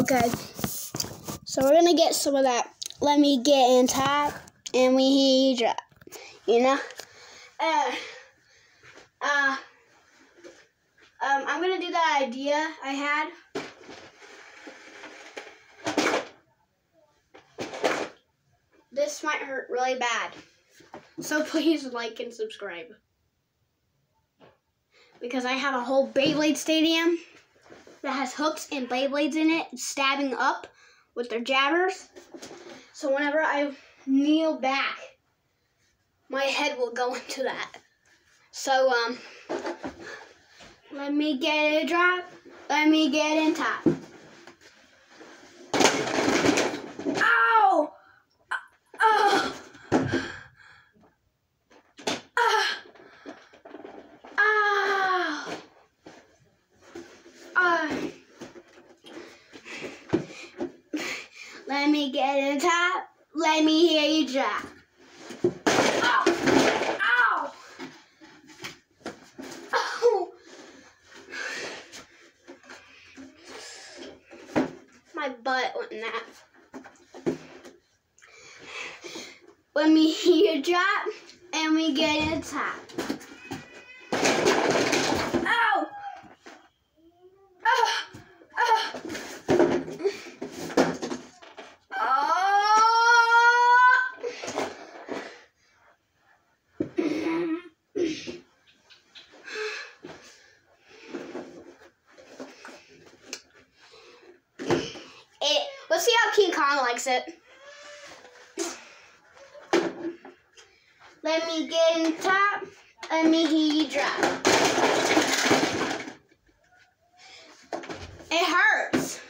Okay. So we're gonna get some of that. Let me get in top, and we hear you drop. You know. Uh. Uh. Um, I'm gonna do that idea I had. This might hurt really bad. So please like and subscribe. Because I have a whole Beyblade stadium that has hooks and Beyblades in it, stabbing up with their jabbers. So whenever I kneel back, my head will go into that. So, um, let me get a drop. Let me get in top. Ow! Oh! Ah! Ah! Ah! Let me get in top. Let me hear you drop. Ow! Ow! Ow! My butt went in that. Let me hear you drop, and we get in top. Ow! Ah! Ah! Oh! It, let's King Kong likes it. Let me get in top. Let me hear you drop. It hurts.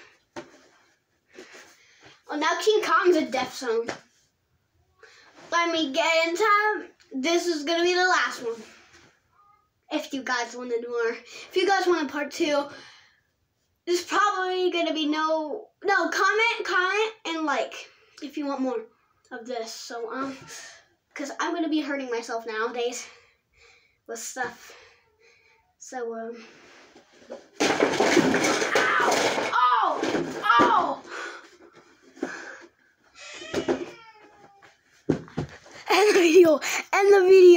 Well, now King Kong's a death zone. Let me get in top. This is gonna be the last one. If you guys want to do more, if you guys want a part two, there's probably gonna be no no comment, comment, and like if you want more of this. So um, cause I'm gonna be hurting myself nowadays with stuff. So um. Ow! Oh! Oh! End the video. End the video.